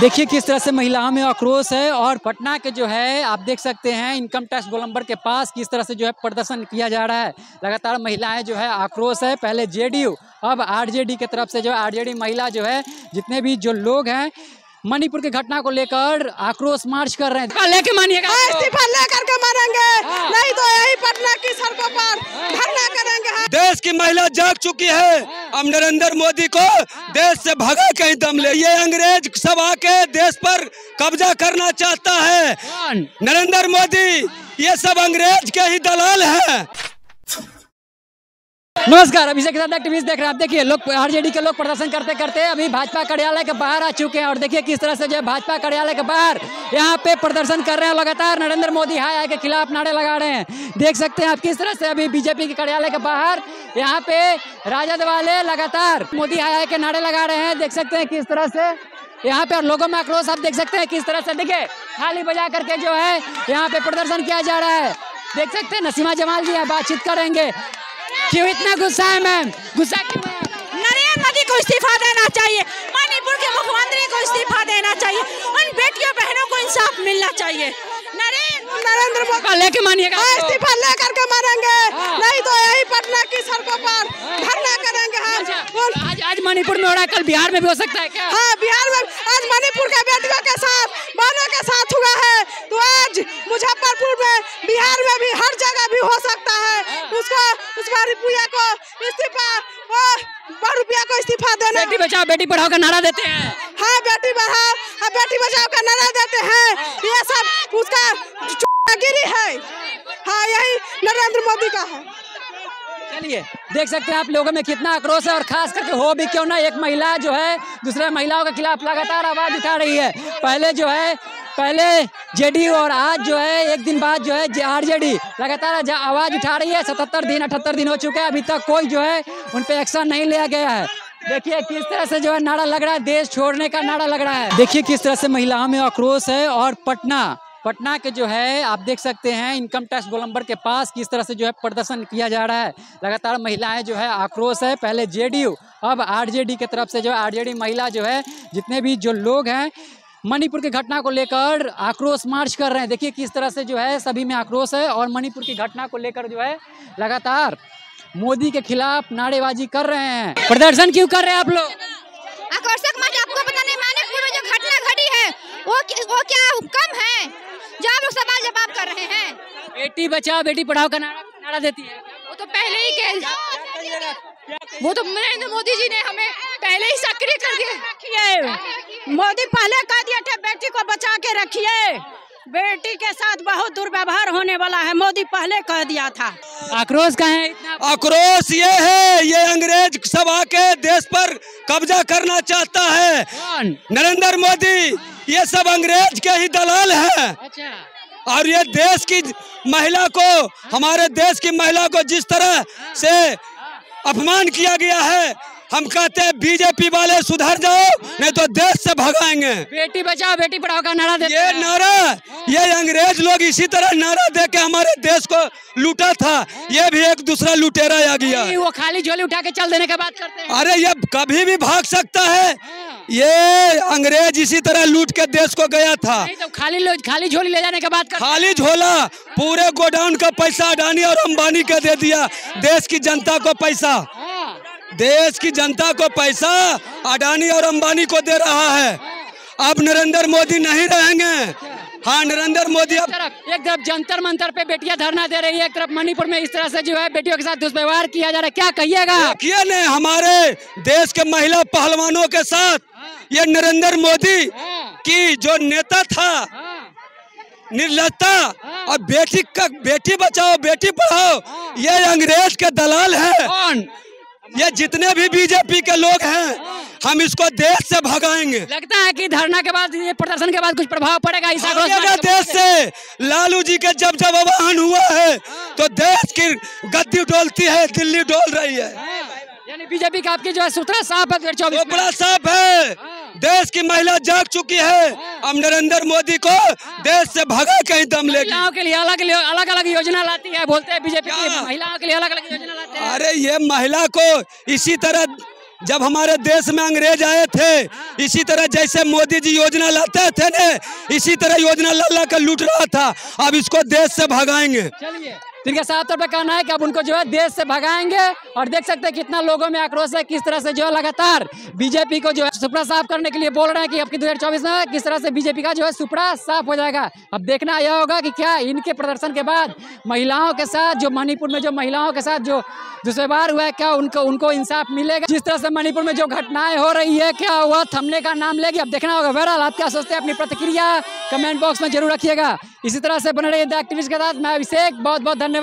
देखिए किस तरह से महिलाओं में आक्रोश है और पटना के जो है आप देख सकते हैं इनकम टैक्स गोलंबर के पास किस तरह से जो है प्रदर्शन किया जा रहा है। लगातार महिलाएँ जो है आक्रोश है। पहले जेडीयू अब आरजेडी के तरफ़ से जो है आरजेडी महिला जो है जितने भी जो लोग हैं मणिपुर की घटना को लेकर आक्रोश मार्च कर रहे हैं। लेके मानिएगा। हाँ, इस्तीफा लेकर के मारेंगे। हाँ। नहीं तो यही पटना की सड़कों पर धरना करेंगे हम। देश की महिला जाग चुकी है। अब नरेंद्र मोदी को देश से भगा के ही दम ले। ये अंग्रेज़ सब आके देश पर कब्जा करना चाहता है। नरेंद्र मोदी ये सब अंग्रेज़ के ही दलाल हैं। नमस्कार, अभिषेक के साथ एक्टिविस्ट देख रहे हैं। आप देखिए लोग आरजेडी के लोग प्रदर्शन करते करते अभी भाजपा कार्यालय के बाहर आ चुके हैं। और देखिए किस तरह से जो है भाजपा कार्यालय के बाहर यहाँ पे प्रदर्शन कर रहे हैं। लगातार नरेंद्र मोदी हाय हाय के खिलाफ नारे लगा रहे हैं। देख सकते हैं आप किस तरह से अभी बीजेपी के कार्यालय के बाहर यहाँ पे राजद वाले लगातार मोदी हाय हाय के नारे लगा रहे हैं। देख सकते हैं किस तरह से यहाँ पे, और लोगों में आक्रोश, आप देख सकते हैं किस तरह से देखिए, थाली बजा करके जो है यहाँ पे प्रदर्शन किया जा रहा है। देख सकते हैं नसीमा जमाल जी बातचीत करेंगे। क्यों इतना गुस्सा है मैम? गुस्सा क्यों है? नरेंद्र मोदी को इस्तीफा देना चाहिए मणिपुर के मुख्यमंत्री को इस्तीफा देना चाहिए उन बेटियों बहनों को इंसाफ मिलना चाहिए। नरेंद्र नरेंद्र मोदी लेके मानिएगा हाँ, इस्तीफा लेकर के मारेंगे हाँ। नहीं तो यही पटना की सड़कों पर धरना करेंगे अच्छा, हम आज आज मणिपुर में हो रहा है कल बिहार में भी हो सकता है क्या? हाँ बिहार में आज मणिपुर के बेटियों के साथ बहनों के साथ हुआ है। तो आज मुजफ्फरपुर में बिहार में भी हर जगह भी हो सकता है रुपया को इस्तीफा वो रुपया को इस्तीफा देना। बेटी बचाओ बेटी पढ़ाओ का नारा देते हैं। हाँ बेटी बढ़ाओ और बेटी बचाओ का नारा देते हैं। ये सब उसका गिरी है। हाँ यही नरेंद्र मोदी का है। चलिए देख सकते हैं आप लोगों में कितना आक्रोश है और खास करके हो भी क्यों ना एक महिला जो है दूसरे महिलाओं के खिलाफ लगातार आवाज़ उठा रही है। पहले जो है पहले जेडीयू और आज जो है, एक दिन बाद जो है आरजेडी लगातार आवाज़ उठा रही है। सतहत्तर दिन, अठहत्तर दिन हो चुके हैं। अभी तक कोई जो है, उन पे एक्शन नहीं लिया गया है। देखिए किस तरह से जो है नारा लग रहा है, देश छोड़ने का नारा लग रहा है। देखिए किस तरह से महिलाओं में आक्रोश है और पटना पटना के जो है, आप देख सकते हैं इनकम टैक्स गोलंबर के पास किस तरह से जो है प्रदर्शन किया जा रहा है। लगातार महिलाएँ जो है, आक्रोश है। पहले जेडीयू, अब आरजेडी की तरफ़ से जो है, आरजेडी महिला जो है, जितने भी जो लोग हैं मणिपुर की घटना को लेकर आक्रोश मार्च कर रहे हैं। देखिए किस तरह से जो है सभी में आक्रोश है और मणिपुर की घटना को लेकर जो है लगातार मोदी के खिलाफ नारेबाजी कर रहे हैं। प्रदर्शन क्यों कर रहे हैं आप लोग? आकर्षक मंच आपको पता नहीं मानिकपुर में जो घटना घटी है वो वो क्या कम है? जो आप लोग सवाल जवाब कर रहे हैं। बेटी बचाओ बेटी पढ़ाओ का नारा नारा देती है। वो तो पहले ही कह वो तो नरेंद्र मोदी जी ने हमें पहले ही सक्रिय कर दिया। मोदी पहले कह दिए थे बेटी को बचा के रखिए। बेटी के साथ बहुत दुर्व्यवहार होने वाला है मोदी पहले कह दिया था। आक्रोश का है इतना? आक्रोश ये है ये अंग्रेज़ सब आके देश पर कब्जा करना चाहता है। नरेंद्र मोदी ये सब अंग्रेज़ के ही दलाल है। अच्छा। और ये देश की महिला को हमारे देश की महिला को जिस तरह से अपमान किया गया है हम कहते हैं बीजेपी वाले सुधर जाओ नहीं तो देश से भगाएँगे। बेटी बचाओ बेटी पढ़ाओ का नारा देते ये नारा ये अंग्रेज़ लोग इसी तरह नारा दे के हमारे देश को लूटा था। ये भी एक दूसरा लुटेरा आ गया। वो खाली झोली उठा के चल देने का बात करते हैं। अरे ये कभी भी भाग सकता है। हाँ। ये अंग्रेज़ इसी तरह लूट के देश को गया था। नहीं तो खाली लो, खाली झोली ले जाने के बाद खाली झोला पूरे गोडाउन का पैसा अडानी और अंबानी के दे दिया। देश की जनता को पैसा। देश की जनता को पैसा अडानी और अंबानी को दे रहा है। अब नरेंद्र मोदी नहीं रहेंगे। हाँ नरेंद्र मोदी अब तरफ़ एक तरफ़ जंतर मंतर पे बेटियाँ धरना दे रही है एक तरफ़ मणिपुर में इस तरह से जो है बेटियों के साथ दुष्व्यवहार किया जा रहा है। क्या कहिएगा किए ने हमारे देश के महिला पहलवानों के साथ ये नरेंद्र मोदी की जो नेता था निर्लजता और बेटी का बेटी बचाओ बेटी पढ़ाओ ये अंग्रेज़ के दलाल है। कौन? ये जितने भी बीजेपी के लोग हैं हम इसको देश से भगाएँगे। लगता है कि धरना के बाद ये प्रदर्शन के बाद कुछ प्रभाव पड़ेगा इस देश से? से लालू जी के जब जब आह्वान हुआ है तो देश की गद्दी डोलती है दिल्ली डोल रही है। यानी बीजेपी का आपकी जो है सूत्र साफ़ है दो बड़ा साफ़ है। देश की महिला जाग चुकी है। अब नरेंद्र मोदी को देश से भगा के ही दम लेगी। महिलाओं के लिए अलग अलग अलग योजना लाती है बोलते हैं बीजेपी की महिलाओं के लिए अलग अलग योजना लाते हैं। अरे ये महिला को इसी तरह जब हमारे देश में अंग्रेज़ आए थे इसी तरह जैसे मोदी जी योजना लाते थे ने इसी तरह योजना ला ला कर लूट रहा था। अब इसको देश से भगाएँगे। चलिए। इनका साफ़ तौर पर कहना है कि अब उनको जो है देश से भगाएँगे और देख सकते हैं कितना लोगों में आक्रोश है, किस तरह से जो है लगातार बीजेपी को जो है सुपड़ा साफ़ करने के लिए बोल रहे हैं कि अब 2024 में किस तरह से बीजेपी का जो है सुपड़ा साफ़ हो जाएगा। अब देखना यह होगा कि क्या इनके प्रदर्शन के बाद महिलाओं के साथ जो मणिपुर में जो महिलाओं के साथ जो दुष्व्यवहार हुआ है, क्या उनको उनको इंसाफ मिलेगा? जिस तरह से मणिपुर में जो घटनाएँ हो रही है, क्या हुआ थमने का नाम लेगी? अब देखना होगा, बहरहाल आप क्या सोचते हैं, अपनी प्रतिक्रिया कमेंट बॉक्स में ज़रूर रखिएगा। इसी तरह से बने रहिए द एक्टिविस्ट के साथ, मैं अभिषेक बहुत बहुत धन्यवाद।